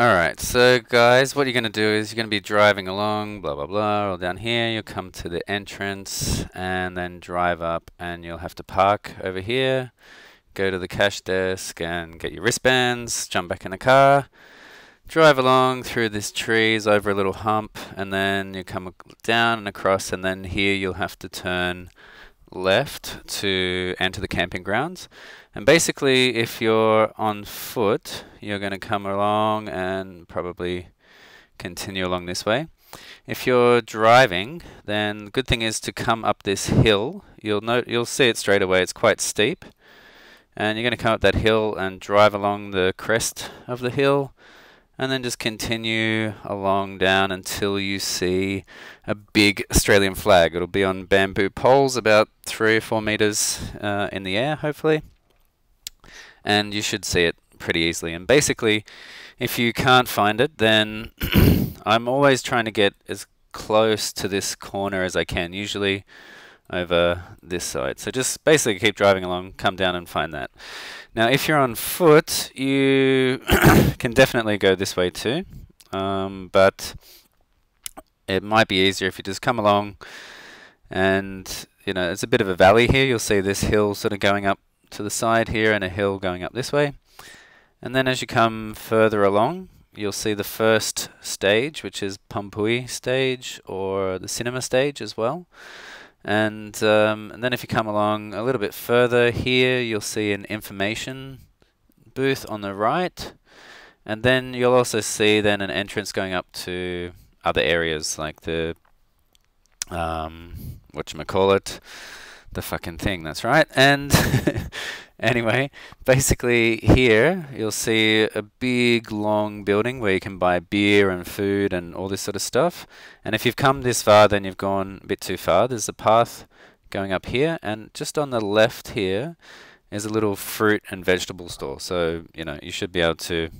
Alright, so guys, what you're going to do is you're going to be driving along, blah blah blah, or down here, you'll come to the entrance and then drive up and you'll have to park over here, go to the cash desk and get your wristbands, jump back in the car, drive along through these trees over a little hump and then you come down and across and then here you'll have to turn left to enter the camping grounds. And basically, if you're on foot, you're going to come along and probably continue along this way. If you're driving, then the good thing is to come up this hill. You'll note, you'll see it straight away. It's quite steep, and you're going to come up that hill and drive along the crest of the hill and then just continue along down until you see a big Australian flag. It'll be on bamboo poles about three or four meters uh, in the air, hopefully, and you should see it pretty easily. And basically, if you can't find it, then I'm always trying to get as close to this corner as I can, usually over this side. So just basically keep driving along, come down and find that. Now, if you're on foot, you can definitely go this way too, um, but it might be easier if you just come along and, you know, it's a bit of a valley here. You'll see this hill sort of going up to the side here and a hill going up this way. And then as you come further along, you'll see the first stage, which is Pumpui stage or the cinema stage as well. And, um, and then if you come along a little bit further here, you'll see an information booth on the right. And then you'll also see then an entrance going up to other areas like the, um, whatchamacallit, the fucking thing, that's right. And Anyway, basically here you'll see a big long building where you can buy beer and food and all this sort of stuff. And if you've come this far, then you've gone a bit too far. There's a path going up here, and just on the left here is a little fruit and vegetable store. So, you know, you should be able to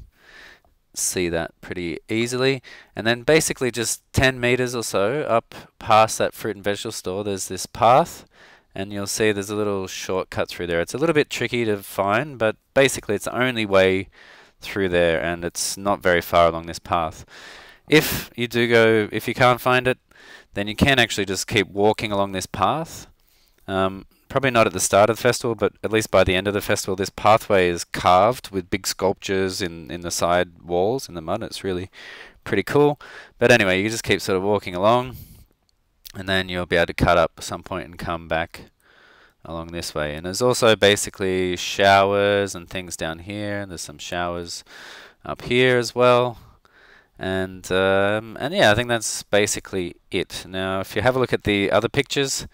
see that pretty easily. And then basically just 10 meters or so up past that fruit and vegetable store, there's this path and you'll see there's a little shortcut through there. It's a little bit tricky to find, but basically it's the only way through there, and it's not very far along this path. If you do go, if you can't find it, then you can actually just keep walking along this path. Um, probably not at the start of the festival, but at least by the end of the festival, this pathway is carved with big sculptures in, in the side walls in the mud. It's really pretty cool. But anyway, you just keep sort of walking along and then you'll be able to cut up at some point and come back along this way. And there's also basically showers and things down here. And there's some showers up here as well. And um, and yeah, I think that's basically it. Now, if you have a look at the other pictures,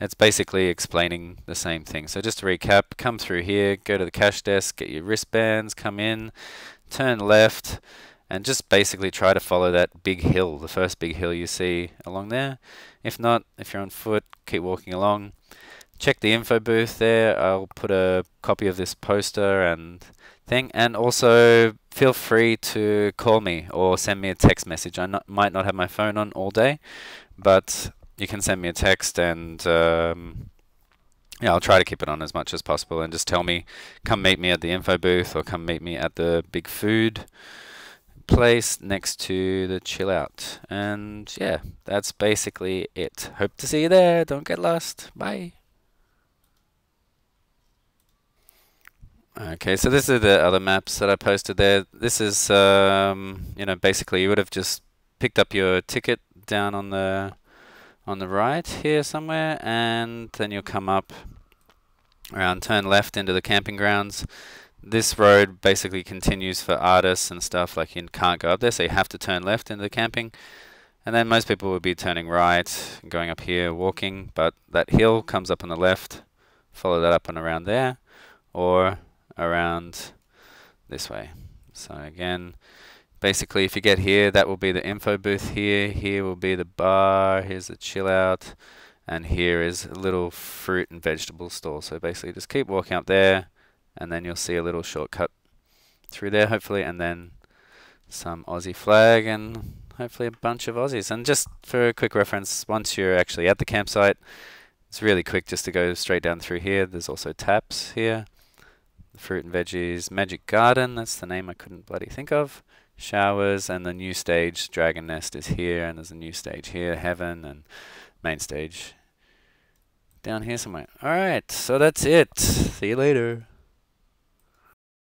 it's basically explaining the same thing. So just to recap, come through here, go to the cash desk, get your wristbands, come in, turn left, and just basically try to follow that big hill, the first big hill you see along there. If not, if you're on foot, keep walking along. Check the info booth there. I'll put a copy of this poster and thing. And also feel free to call me or send me a text message. I not, might not have my phone on all day, but you can send me a text and um, yeah, I'll try to keep it on as much as possible and just tell me, come meet me at the info booth or come meet me at the big food place next to the chill out. And yeah, that's basically it. Hope to see you there. Don't get lost. Bye. Okay, so this are the other maps that I posted there. This is, um, you know, basically you would have just picked up your ticket down on the on the right here somewhere, and then you'll come up around, turn left into the camping grounds, this road basically continues for artists and stuff like you can't go up there so you have to turn left into the camping. And then most people would be turning right going up here walking but that hill comes up on the left follow that up and around there or around this way. So again basically if you get here that will be the info booth. Here here will be the bar. Here's the chill out. And here is a little fruit and vegetable store. So basically just keep walking up there and then you'll see a little shortcut through there hopefully and then some Aussie flag and hopefully a bunch of Aussies and just for a quick reference once you're actually at the campsite it's really quick just to go straight down through here there's also taps here fruit and veggies magic garden that's the name I couldn't bloody think of showers, and the new stage, Dragon Nest, is here, and there's a new stage here, Heaven, and main stage down here somewhere. Alright, so that's it. See you later.